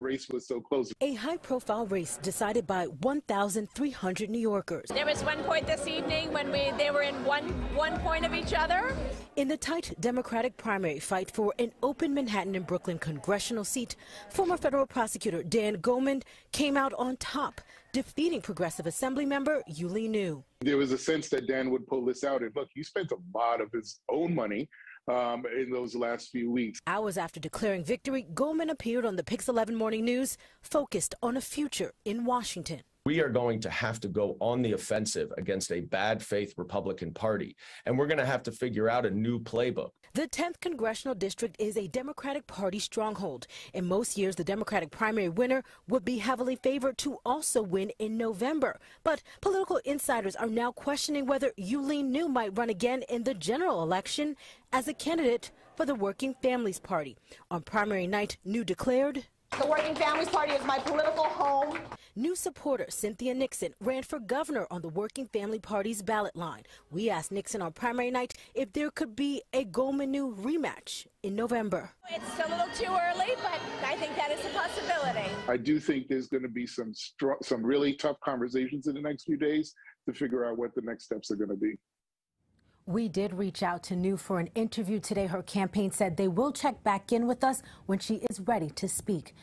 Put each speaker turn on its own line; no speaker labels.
race was so close.
A high profile race decided by 1,300 New Yorkers.
There was one point this evening when we they were in one one point of each other.
In the tight Democratic primary fight for an open Manhattan and Brooklyn congressional seat, former federal prosecutor Dan Goldman came out on top, defeating progressive assembly member Yuh-Line Niou.
There was a sense that Dan would pull this out. And look, he spent a lot of his own money um, in those last few weeks.
Hours after declaring victory, Goldman appeared on the Pix 11 Morning News, focused on a future in Washington.
We are going to have to go on the offensive against a bad faith Republican Party, and we're going to have to figure out a new playbook.
The 10th congressional district is a Democratic Party stronghold. In most years, the Democratic primary winner would be heavily favored to also win in November. But political insiders are now questioning whether Yuh-Line Niou might run again in the general election as a candidate for the Working Families Party. On primary night, Niou declared,
the Working Families Party is my political home.
Niou supporter Cynthia Nixon ran for governor on the Working Family Party's ballot line. We asked Nixon on primary night if there could be a Goldman Niou rematch in November.
It's a little too early, but I think that is a possibility.
I do think there's going to be some some really tough conversations in the next few days to figure out what the next steps are going to be.
We did reach out to Niou for an interview today. Her campaign said they will check back in with us when she is ready to speak.